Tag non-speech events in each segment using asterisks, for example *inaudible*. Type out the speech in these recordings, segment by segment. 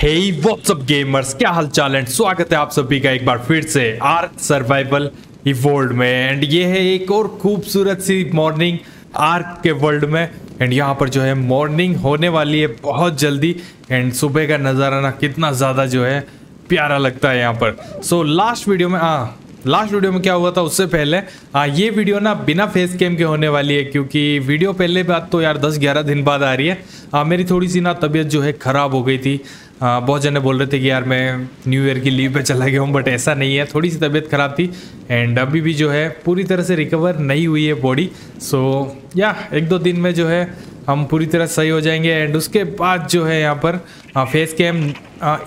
हे WhatsApp gamers क्या हाल चाल and स्वागत है आप सभी का एक बार फिर से आर्क सर्वाइवल वर्ल्ड में। एंड ये है एक और खूबसूरत सी मॉर्निंग आर्क के वर्ल्ड में। एंड यहाँ पर जो है मॉर्निंग होने वाली है बहुत जल्दी। एंड सुबह का नज़ारा ना कितना ज़्यादा जो है प्यारा लगता है यहाँ पर। सो लास्ट वीडियो में हाँ लास्ट वीडियो में क्या हुआ था उससे पहले? आ, ये वीडियो ना बिना फेस कैम के होने वाली है क्योंकि वीडियो पहले बात तो यार 10-11 दिन बाद आ रही है। आ, मेरी थोड़ी सी ना तबीयत जो है ख़राब हो गई थी। आ, बहुत जने बोल रहे थे कि यार मैं न्यू ईयर की लीव पे चला गया हूँ बट ऐसा नहीं है। थोड़ी सी तबीयत ख़राब थी एंड अभी भी जो है पूरी तरह से रिकवर नहीं हुई है बॉडी सो so, या एक दो दिन में जो है हम पूरी तरह सही हो जाएँगे एंड उसके बाद जो है यहाँ पर फेस कैम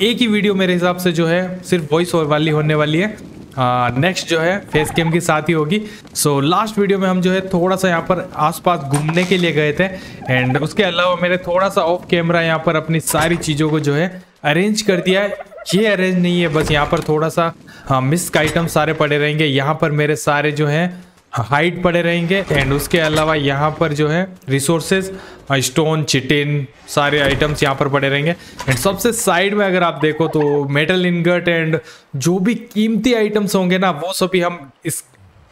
एक ही वीडियो मेरे हिसाब से जो है सिर्फ़ वॉइस वाली होने वाली है। नेक्स्ट जो है फेस कैम के साथ ही होगी। सो लास्ट वीडियो में हम जो है थोड़ा सा यहाँ पर आसपास घूमने के लिए गए थे। एंड उसके अलावा मैंने थोड़ा सा ऑफ़ कैमरा यहाँ पर अपनी सारी चीज़ों को जो है अरेंज कर दिया है। ये अरेंज नहीं है, बस यहाँ पर थोड़ा सा हाँ मिस्क आइटम सारे पड़े रहेंगे। यहाँ पर मेरे सारे जो हैं हाइट पड़े रहेंगे। एंड उसके अलावा यहाँ पर जो है रिसोर्सेज स्टोन चिटिन सारे आइटम्स यहाँ पर पड़े रहेंगे। एंड सबसे साइड में अगर आप देखो तो मेटल इनगट एंड जो भी कीमती आइटम्स होंगे ना वो सभी हम इस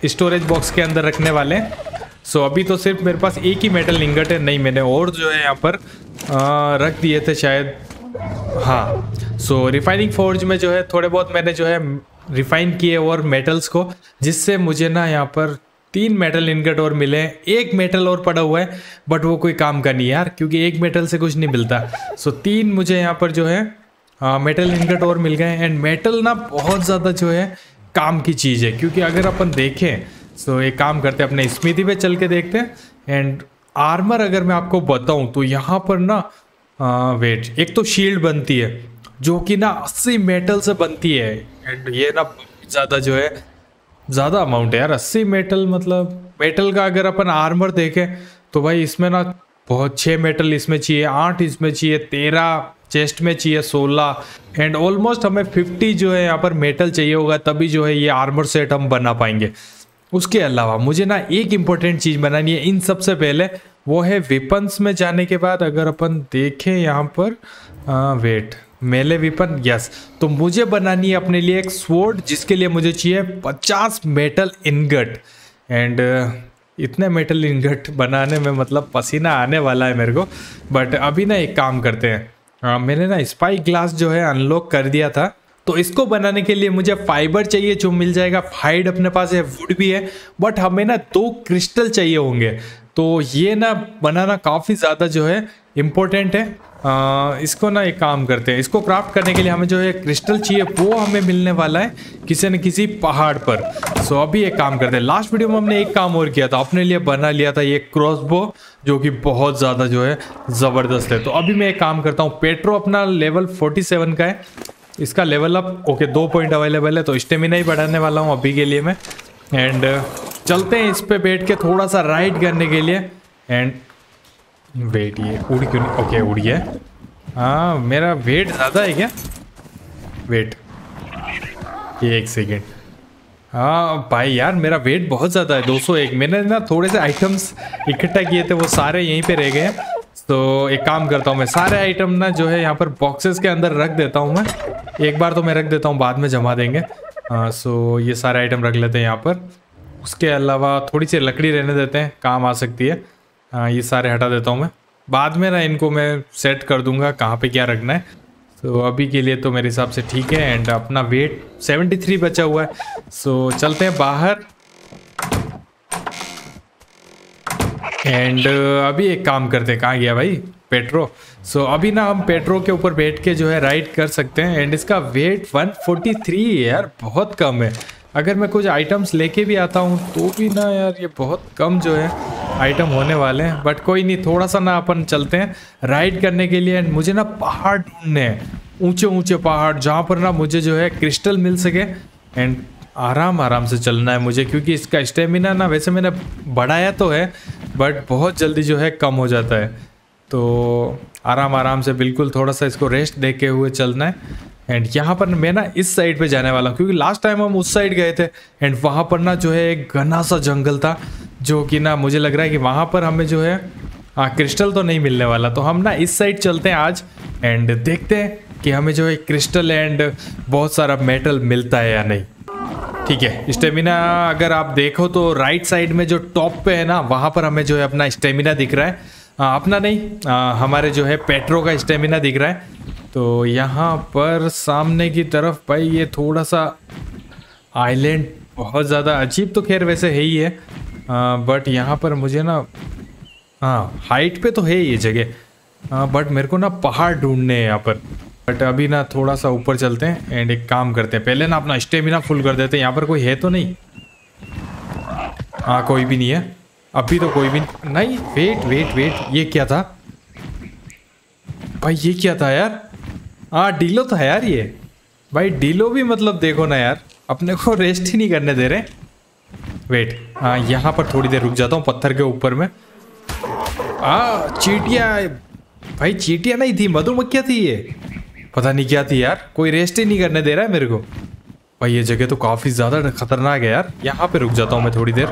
स्टोरेज बॉक्स के अंदर रखने वाले हैं। सो अभी तो सिर्फ़ मेरे पास एक ही मेटल इनगट है नहीं मैंने और जो है यहाँ पर आ, रख दिए थे शायद। हाँ। सो रिफाइनिंग फोर्ज में जो है थोड़े बहुत मैंने जो है रिफाइन किए और मेटल्स को जिससे मुझे ना यहाँ पर तीन मेटल इनगट और मिले हैं। एक मेटल और पड़ा हुआ है बट वो कोई काम का नहीं यार क्योंकि एक मेटल से कुछ नहीं मिलता। सो तीन मुझे यहाँ पर जो है आ, मेटल इनगट और मिल गए एंड मेटल ना बहुत ज़्यादा जो है काम की चीज़ है क्योंकि अगर अपन देखें सो एक काम करते हैं अपने स्मृति पे चल के देखते हैं। एंड आर्मर अगर मैं आपको बताऊँ तो यहाँ पर ना आ, वेट एक तो शील्ड बनती है जो कि ना अस्सी मेटल से बनती है। एंड ये ना ज़्यादा जो है ज़्यादा अमाउंट है यार अस्सी मेटल मतलब मेटल का अगर अपन आर्मर देखें तो भाई इसमें ना बहुत छः मेटल इसमें चाहिए आठ इसमें चाहिए तेरह चेस्ट में चाहिए सोलह एंड ऑलमोस्ट हमें फिफ्टी जो है यहाँ पर मेटल चाहिए होगा तभी जो है ये आर्मर सेट हम बना पाएँगे। उसके अलावा मुझे ना एक इम्पोर्टेंट चीज़ बनानी है इन सबसे पहले वो है वेपन्स में जाने के बाद अगर अपन देखें यहाँ पर आ, वेट मेले विपन यस तो मुझे बनानी है अपने लिए एक स्वोर्ड जिसके लिए मुझे चाहिए पचास मेटल इनगट एंड इतने मेटल इनगट बनाने में मतलब पसीना आने वाला है मेरे को. बट अभी ना एक काम करते हैं. आ, मैंने ना स्पाई ग्लास जो है अनलॉक कर दिया था. तो इसको बनाने के लिए मुझे फाइबर चाहिए जो मिल जाएगा. फाइड अपने पास है वुड भी है. बट हमें ना दो क्रिस्टल चाहिए होंगे. तो ये ना बनाना काफ़ी ज़्यादा जो है इम्पोर्टेंट है. आ, इसको ना एक काम करते हैं। इसको क्राफ्ट करने के लिए हमें जो है क्रिस्टल चाहिए वो हमें मिलने वाला है किसी न किसी पहाड़ पर। सो अभी एक काम करते हैं। लास्ट वीडियो में हमने एक काम और किया था। अपने लिए बना लिया था ये क्रॉसबो जो कि बहुत ज़्यादा जो है ज़बरदस्त है। तो अभी मैं एक काम करता हूँ। पेट्रो अपना लेवल फोर्टी का है। इसका लेवल अप ओके दो पॉइंट अवेलेबल है तो स्टेमिना ही बढ़ाने वाला हूँ अभी के लिए मैं। एंड चलते हैं इस पर बैठ के थोड़ा सा राइड करने के लिए। एंड वेट ये उड़ क्यों नहीं? ओके उड़ गया। हाँ मेरा वेट ज़्यादा है क्या? वेट। ये एक सेकेंड। हाँ भाई यार मेरा वेट बहुत ज़्यादा है 201 मैंने ना थोड़े से आइटम्स इकट्ठा किए थे वो सारे यहीं पे रह गए। तो एक काम करता हूँ मैं सारे आइटम ना जो है यहाँ पर बॉक्सेस के अंदर रख देता हूँ मैं। एक बार तो मैं रख देता हूँ बाद में जमा देंगे। आ, सो ये सारे आइटम रख लेते हैं यहाँ पर। उसके अलावा थोड़ी सी लकड़ी रहने देते हैं काम आ सकती है। हाँ ये सारे हटा देता हूँ मैं। बाद में ना इनको मैं सेट कर दूँगा कहाँ पे क्या रखना है। तो अभी के लिए तो मेरे हिसाब से ठीक है एंड अपना वेट 73 बचा हुआ है। सो चलते हैं बाहर। एंड अभी एक काम करते हैं। कहाँ गया भाई? पेट्रो सो so, अभी ना हम पेट्रो के ऊपर बैठ के जो है राइड कर सकते हैं। एंड इसका वेट 143 है यार बहुत कम है। अगर मैं कुछ आइटम्स लेके भी आता हूँ तो भी ना यार ये बहुत कम जो है। आइटम होने वाले हैं बट कोई नहीं थोड़ा सा ना अपन चलते हैं। राइड करने के लिए एंड मुझे ना पहाड़ ढूँढने हैं ऊँचे ऊँचे पहाड़, जहाँ पर ना मुझे जो है क्रिस्टल मिल सके एंड आराम आराम से चलना है मुझे, क्योंकि इसका स्टेमिना ना, वैसे मैंने बढ़ाया तो है बट बहुत जल्दी जो है कम हो जाता है। तो आराम आराम से बिल्कुल थोड़ा सा इसको रेस्ट देके हुए चलना है एंड यहाँ पर मैं ना इस साइड पे जाने वाला हूँ, क्योंकि लास्ट टाइम हम उस साइड गए थे एंड वहाँ पर ना जो है एक घना सा जंगल था जो कि ना मुझे लग रहा है कि वहाँ पर हमें जो है हाँ क्रिस्टल तो नहीं मिलने वाला। तो हम ना इस साइड चलते हैं आज एंड देखते हैं कि हमें जो है क्रिस्टल एंड बहुत सारा मेटल मिलता है या नहीं। ठीक है स्टेमिना अगर आप देखो तो राइट साइड में जो टॉप पे है ना वहाँ पर हमें जो है अपना स्टेमिना दिख रहा है। आ, अपना नहीं आ, हमारे जो है पेट्रो का स्टेमिना दिख रहा है। तो यहाँ पर सामने की तरफ़ भाई ये थोड़ा सा आइलैंड बहुत ज़्यादा अजीब तो खैर वैसे है ही है। बट यहाँ पर मुझे ना हाँ हाइट पे तो है ये जगह बट मेरे को ना पहाड़ ढूँढने हैं यहाँ पर। बट अभी ना थोड़ा सा ऊपर चलते हैं एंड एक काम करते हैं। पहले ना अपना स्टेमिना फुल कर देते हैं। यहाँ पर कोई है तो नहीं। हाँ कोई भी नहीं है। अभी तो कोई भी नहीं। नहीं वेट वेट वेट ये क्या था? भाई ये क्या था यार? हाँ डीलो तो है यार ये। भाई डीलो भी मतलब देखो ना यार, अपने को रेस्ट ही नहीं करने दे रहे। वेट हाँ यहाँ पर थोड़ी देर रुक जाता हूँ पत्थर के ऊपर में। आ, चीटिया भाई, चीटिया नहीं थी, मधुमक्खिया थी ये। पता नहीं क्या थी यार, कोई रेस्ट ही नहीं करने दे रहा है मेरे को। भाई, ये जगह तो काफ़ी ज़्यादा खतरनाक है यार। यहाँ पे रुक जाता हूँ मैं थोड़ी देर।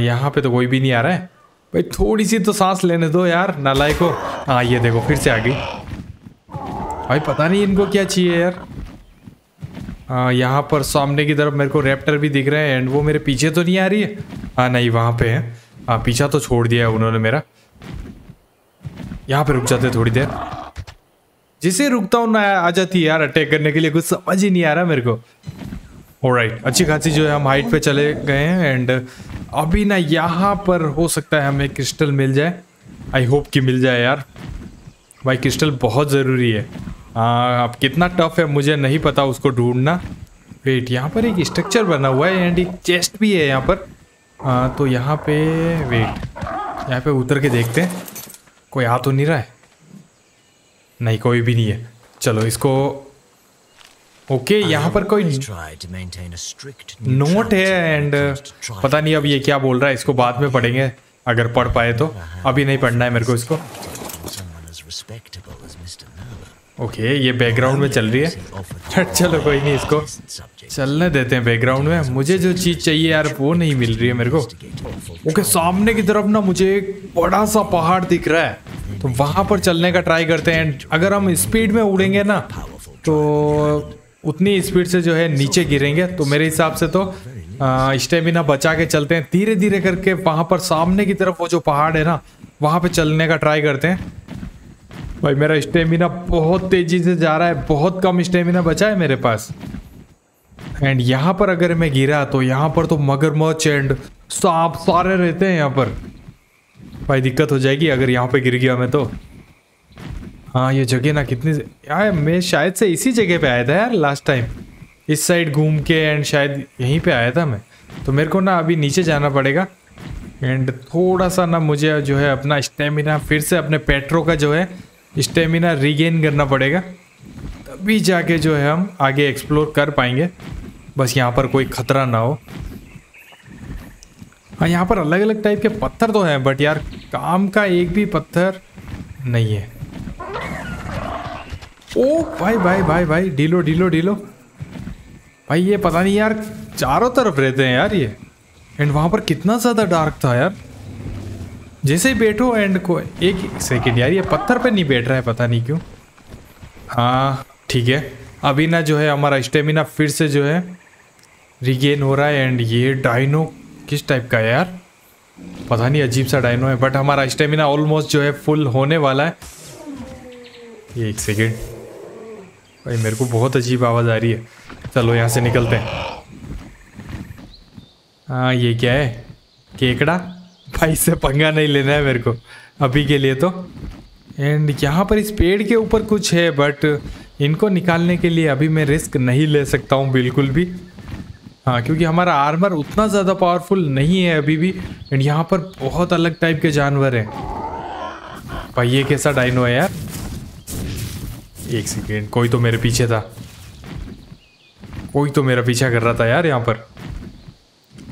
यहाँ पे तो कोई भी नहीं आ रहा है। भाई, थोड़ी सी तो सांस लेने दो यार, नालायक को हाँ ये देखो, फिर से आ गई। भाई, पता नहीं इनको क्या चाहिए यार। हाँ यहाँ पर सामने की तरफ़ मेरे को रैप्टर भी दिख रहे हैं एंड वो मेरे पीछे तो नहीं आ रही है? हाँ नहीं, वहाँ पे है। हाँ पीछा तो छोड़ दिया है उन्होंने मेरा। यहाँ पे रुक जाते थोड़ी देर। जिसे रुकता हूँ ना, आ जाती है यार अटैक करने के लिए, कुछ समझ ही नहीं आ रहा मेरे को। राइट अच्छी खासी जो है, हम हाइट पे चले गए हैं एंड अभी ना यहाँ पर हो सकता है हमें क्रिस्टल मिल जाए। आई होप कि मिल जाए यार। भाई क्रिस्टल बहुत ज़रूरी है। हाँ अब कितना टफ है मुझे नहीं पता उसको ढूंढना। वेट यहाँ पर एक स्ट्रक्चर बना हुआ है एंड एक चेस्ट भी है यहाँ पर। आ, तो यहाँ पे वेट यहाँ पे उतर के देखते हैं। कोई आ तो नहीं रहा है? नहीं कोई भी नहीं है। चलो इसको ओके okay, यहाँ पर कोई नोट है एंड पता नहीं अब ये क्या बोल रहा है इसको बाद में पढ़ेंगे अगर पढ़ पाए तो। अभी नहीं पढ़ना है मेरे को इसको। ओके ये बैकग्राउंड में चल रही है। *laughs* चलो कोई नहीं, इसको चलने देते हैं बैकग्राउंड में। मुझे जो चीज़ चाहिए यार, वो नहीं मिल रही है मेरे को। ओके सामने की तरफ़ ना मुझे एक बड़ा सा पहाड़ दिख रहा है। तो वहाँ पर चलने का ट्राई करते हैं। अगर हम स्पीड में उड़ेंगे ना तो उतनी स्पीड से जो है नीचे गिरेंगे। तो मेरे हिसाब से तो स्टेमिना बचा के चलते हैं। धीरे धीरे करके वहाँ पर सामने की तरफ़ वो जो पहाड़ है ना, वहाँ पे चलने का ट्राई करते हैं। भाई, मेरा स्टेमिना बहुत तेज़ी से जा रहा है, बहुत कम स्टेमिना बचा है मेरे पास। एंड यहाँ पर अगर मैं गिरा तो यहाँ पर तो मगरमच्छ एंड सांप सारे रहते हैं यहाँ पर। भाई, दिक्कत हो जाएगी अगर यहाँ पे गिर गया मैं तो। हाँ ये जगह ना कितनी यार, मैं शायद से इसी जगह पे आया था यार लास्ट टाइम इस साइड घूम के एंड शायद यहीं पे आया था मैं। तो मेरे को ना अभी नीचे जाना पड़ेगा। एंड थोड़ा सा ना मुझे जो है अपना स्टेमिना फिर से अपने पेट्रो का जो है स्टेमिना रिगेन करना पड़ेगा। तभी जाके जो है हम आगे एक्सप्लोर कर पाएँगे। बस यहाँ पर कोई खतरा ना हो। हाँ यहाँ पर अलग अलग टाइप के पत्थर तो हैं बट यार काम का एक भी पत्थर नहीं है। ओ, भाई भाई भाई भाई डीलो डीलो डीलो भाई, ये पता नहीं यार, चारों तरफ़ रहते हैं यार ये। एंड वहाँ पर कितना ज़्यादा डार्क था यार। जैसे ही बैठो एंड को एक सेकेंड यार, ये पत्थर पे नहीं बैठ रहा है, पता नहीं क्यों। हाँ ठीक है। अभी ना जो है, हमारा स्टेमिना फिर से जो है रिगेन हो रहा है एंड ये डाइनो किस टाइप का है यार? पता नहीं, अजीब सा डाइनो है बट हमारा स्टेमिना ऑलमोस्ट जो है फुल होने वाला है। ये एक सेकेंड भाई, मेरे को बहुत अजीब आवाज़ आ रही है। चलो, यहाँ से निकलते हैं। हाँ ये क्या है? केकड़ा? भाई से पंगा नहीं लेना है मेरे को अभी के लिए तो। एंड यहाँ पर इस पेड़ के ऊपर कुछ है बट इनको निकालने के लिए अभी मैं रिस्क नहीं ले सकता हूँ बिल्कुल भी। हाँ क्योंकि हमारा आर्मर उतना ज़्यादा पावरफुल नहीं है अभी भी एंड यहाँ पर बहुत अलग टाइप के जानवर हैं। भाई, ये कैसा डाइनो है यार? एक सेकेंड कोई तो मेरे पीछे था। कोई तो मेरा पीछा कर रहा था यार यहाँ पर।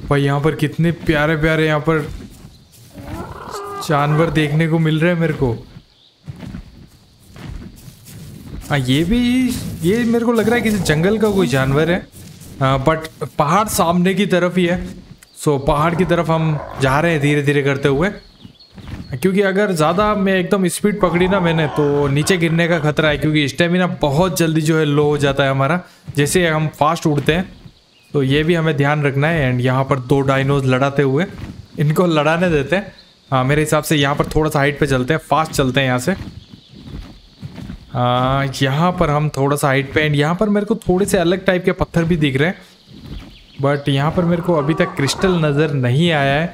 भाई, यहाँ पर कितने प्यारे प्यारे यहाँ पर जानवर देखने को मिल रहे हैं मेरे को। हाँ ये भी ये मेरे को लग रहा है किसी जंगल का कोई जानवर है। आ, बट पहाड़ सामने की तरफ़ ही है। सो पहाड़ की तरफ़ हम जा रहे हैं धीरे धीरे करते हुए। क्योंकि अगर ज़्यादा मैं एकदम स्पीड पकड़ी ना मैंने तो नीचे गिरने का खतरा है क्योंकि स्टेमिना बहुत जल्दी जो है लो हो जाता है हमारा। जैसे हम फास्ट उड़ते हैं तो ये भी हमें ध्यान रखना है। एंड यहाँ पर दो डाइनोज लड़ाते हुए इनको लड़ाने देते हैं। हाँ मेरे हिसाब से यहाँ पर थोड़ा सा हाइट पे चलते हैं फास्ट चलते हैं यहाँ से। यहाँ पर हम थोड़ा सा हाइट पे एंड यहाँ पर मेरे को थोड़े से अलग टाइप के पत्थर भी दिख रहे हैं बट यहाँ पर मेरे को अभी तक क्रिस्टल नज़र नहीं आया है।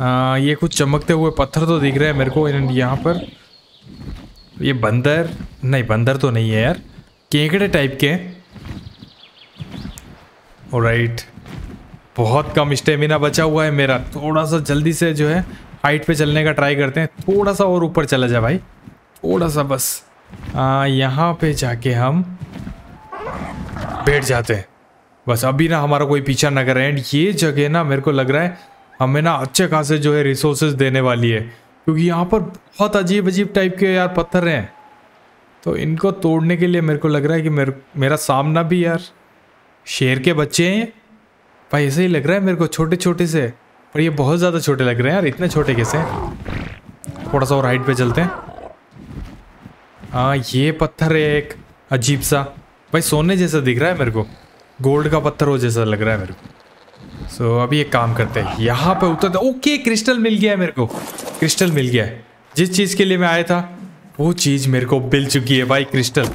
आ, ये कुछ चमकते हुए पत्थर तो दिख रहे हैं मेरे को एंड यहाँ पर। ये बंदर नहीं बंदर तो नहीं है यार केकड़े टाइप के राइट बहुत कम स्टेमिना बचा हुआ है मेरा। थोड़ा सा जल्दी से जो है हाइट पे चलने का ट्राई करते हैं। थोड़ा सा और ऊपर चला जाए भाई। थोड़ा सा बस। यहाँ पे जाके हम बैठ जाते हैं। बस अभी ना हमारा कोई पीछा न कर। एंड ये जगह ना मेरे को लग रहा है हमें ना अच्छे खासे जो है रिसोर्सेज देने वाली है। क्योंकि यहाँ पर बहुत अजीब अजीब टाइप के यार पत्थर हैं। तो इनको तोड़ने के लिए मेरे को लग रहा है कि मेरे मेरा सामना भी यार शेर के बच्चे हैं भाई ऐसे ही लग रहा है मेरे को छोटे छोटे से। पर ये बहुत ज़्यादा छोटे लग रहे हैं यार इतने छोटे कैसे थोड़ा सा और हाइट पे चलते हैं। हाँ ये पत्थर है एक अजीब सा। भाई सोने जैसा दिख रहा है मेरे को। गोल्ड का पत्थर हो जैसा लग रहा है मेरे को। सो so, अभी एक काम करते हैं। यहाँ पे उतर ओके क्रिस्टल मिल गया है मेरे को। क्रिस्टल मिल गया है। जिस चीज़ के लिए मैं आया था वो चीज़ मेरे को मिल चुकी है भाई क्रिस्टल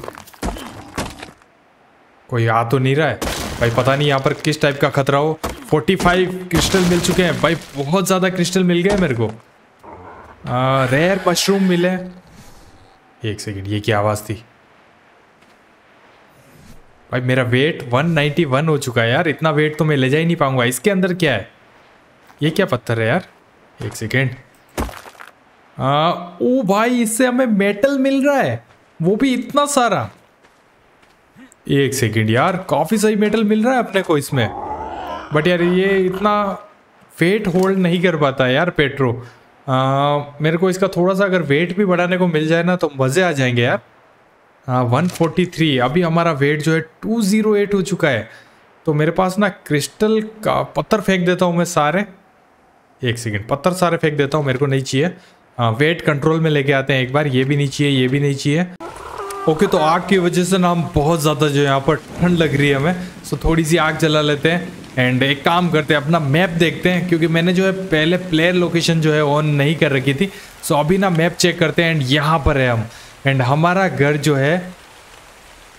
कोई आ तो नहीं रहा है। भाई पता नहीं यहाँ पर किस टाइप का खतरा हो। 45 क्रिस्टल मिल चुके हैं। भाई, बहुत ज़्यादा क्रिस्टल मिल गए मेरे को। रेयर मशरूम मिले। एक सेकेंड ये क्या आवाज़ थी? भाई, मेरा वेट 191 हो चुका है यार। इतना वेट तो मैं ले जा ही नहीं पाऊँगा। इसके अंदर क्या है? ये क्या पत्थर है यार? एक सेकेंड ओ भाई, इससे हमें मेटल मिल रहा है। वो भी इतना सारा। एक सेकेंड यार, काफ़ी सही मेटल मिल रहा है अपने को इसमें। बट यार ये इतना वेट होल्ड नहीं कर पाता यार पेट्रो आ, मेरे को इसका थोड़ा सा अगर वेट भी बढ़ाने को मिल जाए ना तो मज़े आ जाएँगे यार। वन फोर्टी थ्री अभी हमारा वेट जो है टू ज़ीरो एट हो चुका है। तो मेरे पास ना क्रिस्टल का पत्थर फेंक देता हूँ मैं सारे। एक सेकेंड पत्थर सारे फेंक देता हूँ मेरे को नहीं चाहिए। हाँ वेट कंट्रोल में लेके आते हैं एक बार ये भी नहीं चाहिए ये भी नहीं चाहिए। ओके तो आग की वजह से ना हम बहुत ज़्यादा जो यहाँ पर ठंड लग रही है हमें। सो थोड़ी सी आग जला लेते हैं। एंड एक काम करते हैं, अपना मैप देखते हैं, क्योंकि मैंने जो है पहले प्लेयर लोकेशन जो है ऑन नहीं कर रखी थी। सो अभी ना मैप चेक करते हैं एंड यहाँ पर है हम। एंड हमारा घर जो है,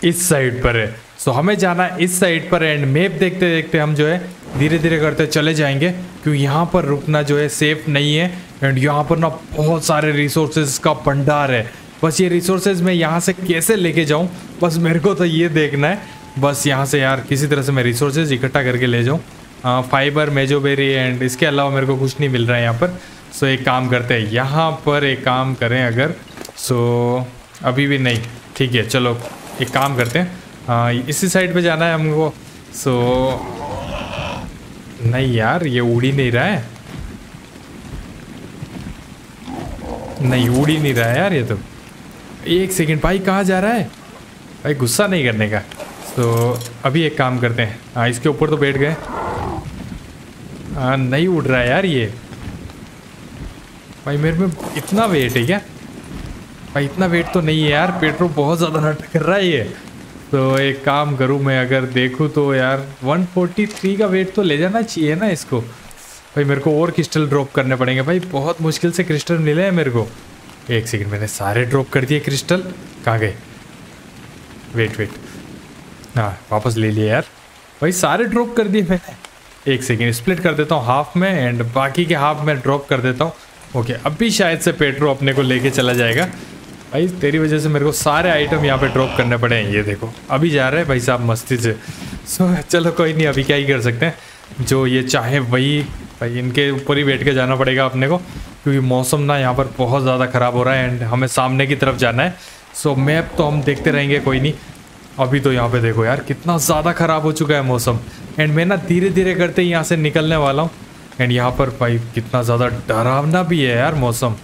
इस साइड पर है। सो हमें जाना इस साइड पर एंड मैप देखते देखते हम जो है धीरे धीरे करते चले जाएँगे, क्योंकि यहाँ पर रुकना जो है सेफ़ नहीं है। एंड यहाँ पर ना बहुत सारे रिसोर्सेज का भंडार है। बस ये रिसोर्सेज मैं यहाँ से कैसे लेके जाऊँ? बस मेरे को तो ये देखना है। बस यहाँ से यार किसी तरह से मैं रिसोर्सेज इकट्ठा करके ले जाऊँ। फाइबर मेजोबेरी एंड इसके अलावा मेरे को कुछ नहीं मिल रहा है यहाँ पर। सो एक काम करते हैं यहाँ पर एक काम करें अगर। सो अभी भी नहीं ठीक है चलो एक काम करते हैं। आ, इसी साइड पे जाना है हमको। सो नहीं यार ये उड़ नहीं रहा है। नहीं उड़ नहीं रहा है यार ये तो। एक सेकंड भाई कहाँ जा रहा है? भाई गुस्सा नहीं करने का। तो अभी एक काम करते हैं। हाँ इसके ऊपर तो बैठ गए। हाँ नहीं उड़ रहा है यार ये। भाई, मेरे में इतना वेट है क्या? भाई, इतना वेट तो नहीं है यार। पेट्रोल बहुत ज़्यादा नट कर रहा है ये। तो एक काम करूँ मैं, अगर देखूँ तो यार 143 का वेट तो ले जाना चाहिए ना इसको। भाई, मेरे को और क्रिस्टल ड्रॉप करने पड़ेंगे। भाई, बहुत मुश्किल से क्रिस्टल मिले हैं मेरे को। एक सेकंड मैंने सारे ड्रॉप कर दिए क्रिस्टल कहाँ गए? वेट वेट हाँ वापस ले लिया यार। भाई, सारे ड्रॉप कर दिए मैंने। एक सेकेंड स्प्लिट कर देता हूँ हाफ़ में एंड बाकी के हाफ़ में ड्रॉप कर देता हूँ। ओके अभी शायद से पेट्रो अपने को लेके चला जाएगा। भाई, तेरी वजह से मेरे को सारे आइटम यहाँ पे ड्रॉप करने पड़े हैं, ये देखो। अभी जा रहे हैं भाई साहब मस्ती से। सो चलो, कोई नहीं, अभी क्या ही कर सकते हैं। जो ये चाहे वही, भाई, इनके ऊपर ही बैठ के जाना पड़ेगा अपने को। क्योंकि मौसम ना यहाँ पर बहुत ज़्यादा ख़राब हो रहा है एंड हमें सामने की तरफ़ जाना है। सो मैप तो हम देखते रहेंगे, कोई नहीं। अभी तो यहाँ पे देखो यार, कितना ज़्यादा ख़राब हो चुका है मौसम। एंड मैं ना धीरे धीरे करते ही यहाँ से निकलने वाला हूँ। एंड यहाँ पर भाई कितना ज़्यादा डरावना भी है यार मौसम।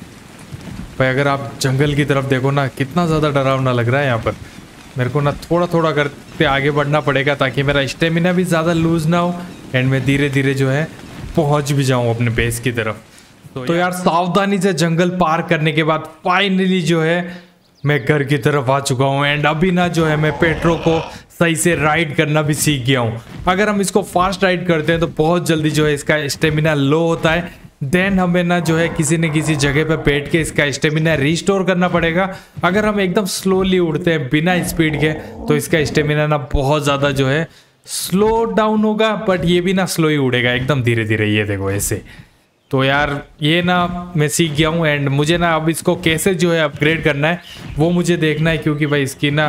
भाई अगर आप जंगल की तरफ़ देखो ना, कितना ज़्यादा डरावना लग रहा है यहाँ पर। मेरे को ना थोड़ा थोड़ा करते आगे बढ़ना पड़ेगा ताकि मेरा स्टेमिना भी ज़्यादा लूज़ ना हो। एंड मैं धीरे धीरे जो है, पहुँच भी जाऊँ अपने बेस की तरफ़। तो यार सावधानी से जंगल पार करने के बाद फाइनली जो है मैं घर की तरफ़ आ चुका हूँ एंड अभी ना जो है मैं पेट्रो को सही से राइड करना भी सीख गया हूँ। अगर हम इसको फास्ट राइड करते हैं तो बहुत जल्दी जो है इसका स्टेमिना लो होता है। देन हमें ना जो है किसी न किसी जगह पे बैठ के इसका स्टेमिना रिस्टोर करना पड़ेगा। अगर हम एकदम स्लोली उड़ते हैं बिना स्पीड के तो इसका स्टेमिना ना बहुत ज़्यादा जो है स्लो डाउन होगा बट ये भी ना स्लो ही उड़ेगा, एकदम धीरे धीरे ये देखो ऐसे। तो यार, ये ना मैं सीख गया हूँ एंड मुझे ना अब इसको कैसे जो है अपग्रेड करना है, वो मुझे देखना है क्योंकि भाई इसकी ना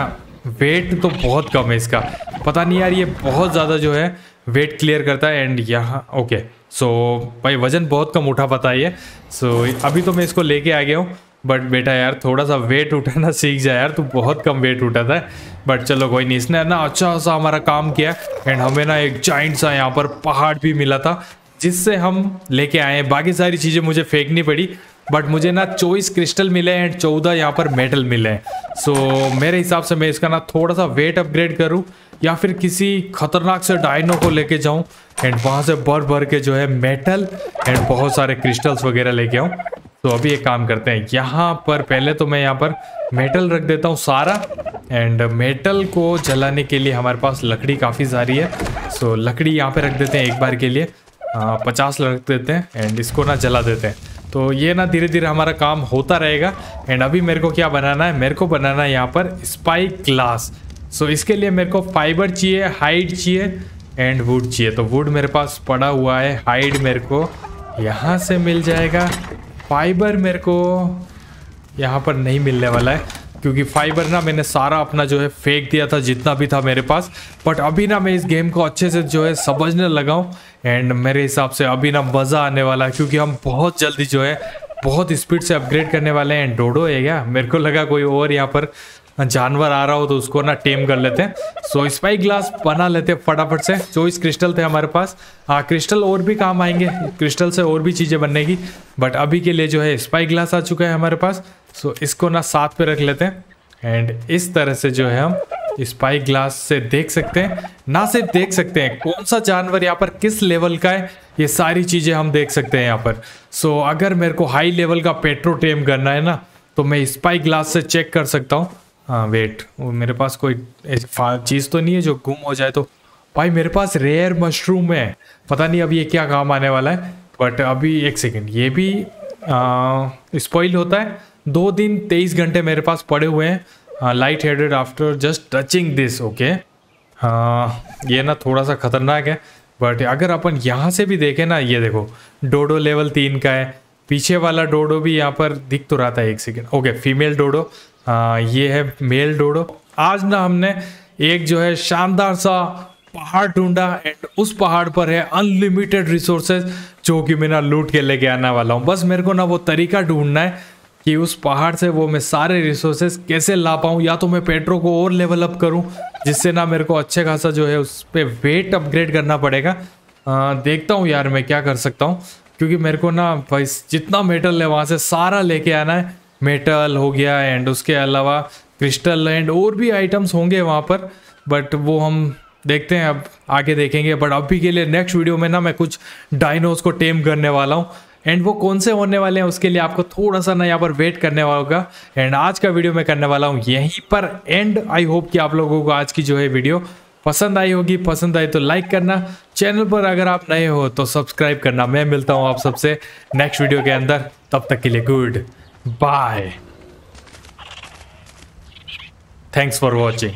वेट तो बहुत कम है इसका। पता नहीं यार, ये बहुत ज़्यादा जो है वेट क्लियर करता है एंड यहाँ ओके सो भाई वज़न बहुत कम उठा पाता है ये सो अभी तो मैं इसको लेके आ गया हूँ बट बेटा यार, थोड़ा सा वेट उठाना सीख जाए यार, तू बहुत कम वेट उठाता है। बट चलो कोई नहीं, इसने ना अच्छा सा हमारा काम किया एंड हमें ना एक जाइंट सा यहाँ पर पहाड़ भी मिला था। जिससे हम लेके आए हैं। बाकी सारी चीज़ें मुझे फेंकनी पड़ी बट मुझे ना चौबीस क्रिस्टल मिले हैं एंड चौदह यहाँ पर मेटल मिले हैं। सो so, मेरे हिसाब से मैं इसका ना थोड़ा सा वेट अपग्रेड करूँ या फिर किसी खतरनाक से डायनो को लेके जाऊँ एंड वहाँ से भर भर के जो है मेटल एंड बहुत सारे क्रिस्टल्स वगैरह लेके आऊँ। तो अभी एक काम करते हैं। यहाँ पर पहले तो मैं यहाँ पर मेटल रख देता हूँ सारा एंड मेटल को जलाने के लिए हमारे पास लकड़ी काफ़ी सारी है। सो so, लकड़ी यहाँ पे रख देते हैं एक बार के लिए। पचास रख देते हैं एंड इसको ना जला देते हैं। तो ये ना धीरे धीरे हमारा काम होता रहेगा। एंड अभी मेरे को क्या बनाना है? मेरे को बनाना है यहाँ पर स्पाइक ग्लास सो इसके लिए मेरे को फाइबर चाहिए हाइट चाहिए एंड वुड चाहिए। तो वुड मेरे पास पड़ा हुआ है हाइड मेरे को यहाँ से मिल जाएगा। फाइबर मेरे को यहाँ पर नहीं मिलने वाला है। क्योंकि फाइबर ना मैंने सारा अपना जो है फेंक दिया था, जितना भी था मेरे पास। बट अभी ना मैं इस गेम को अच्छे से जो है समझने लगा हूँ। एंड मेरे हिसाब से अभी ना मज़ा आने वाला है, क्योंकि हम बहुत जल्दी जो है, बहुत स्पीड से अपग्रेड करने वाले हैं। डोडो है क्या? मेरे को लगा कोई और यहाँ पर जानवर आ रहा हो तो उसको ना टेम कर लेते हैं। सो स्पाइक ग्लास बना लेते हैं फटाफट से। चौबीस क्रिस्टल थे हमारे पास। हाँ क्रिस्टल और भी काम आएँगे। क्रिस्टल से और भी चीज़ें बनने की बट अभी के लिए जो है स्पाइक ग्लास आ चुका है हमारे पास। सो इसको ना साथ पे रख लेते हैं। एंड इस तरह से जो है हम स्पाइक ग्लास से देख सकते हैं। ना सिर्फ़ देख सकते हैं कौन सा जानवर यहाँ पर किस लेवल का है ये सारी चीज़ें हम देख सकते हैं यहाँ पर। सो so, अगर मेरे को हाई लेवल का पेट्रोटेम करना है ना तो मैं स्पाइक ग्लास से चेक कर सकता हूँ। हाँ वेट मेरे पास कोई चीज़ तो नहीं है जो गुम हो जाए तो। भाई मेरे पास रेयर मशरूम है। पता नहीं अब ये क्या काम आने वाला है बट अभी एक सेकेंड ये भी स्पॉइल होता है। दो दिन तेईस घंटे मेरे पास पड़े हुए हैं light headed after just touching this okay ये ना थोड़ा सा खतरनाक है बट अगर अपन यहाँ से भी देखें ना ये देखो डोडो लेवल तीन का है पीछे वाला डोडो भी यहाँ पर दिख तो रहा था एक सेकेंड ओके फीमेल डोडो आ, ये है मेल डोडो। आज ना हमने एक जो है शानदार सा पहाड़ ढूंढा एंड उस पहाड़ पर है अनलिमिटेड रिसोर्सेज जो कि मैं ना लूट के लेके आने वाला हूँ। बस मेरे को ना वो तरीका ढूंढना है कि उस पहाड़ से वो मैं सारे रिसोर्सेज कैसे ला पाऊँ? या तो मैं पेट्रो को और लेवल अप करूँ जिससे ना मेरे को अच्छे खासा जो है उस पर वेट अपग्रेड करना पड़ेगा। आ, देखता हूँ यार मैं क्या कर सकता हूँ। क्योंकि मेरे को ना भाई जितना मेटल है वहाँ से सारा लेके आना है। मेटल हो गया एंड उसके अलावा क्रिस्टल एंड और भी आइटम्स होंगे वहाँ पर। बट वो हम देखते हैं अब आगे देखेंगे। बट अभी के लिए नेक्स्ट वीडियो में ना मैं कुछ डायनोस को टेम करने वाला हूँ। एंड वो कौन से होने वाले हैं, उसके लिए आपको थोड़ा सा ना यहाँ पर वेट करने वाला होगा। एंड आज का वीडियो मैं करने वाला हूँ यहीं पर एंड आई होप कि आप लोगों को आज की जो है वीडियो पसंद आई होगी। पसंद आई तो लाइक करना। चैनल पर अगर आप नए हो तो सब्सक्राइब करना। मैं मिलता हूँ आप सबसे नेक्स्ट वीडियो के अंदर। तब तक के लिए good bye thanks for watching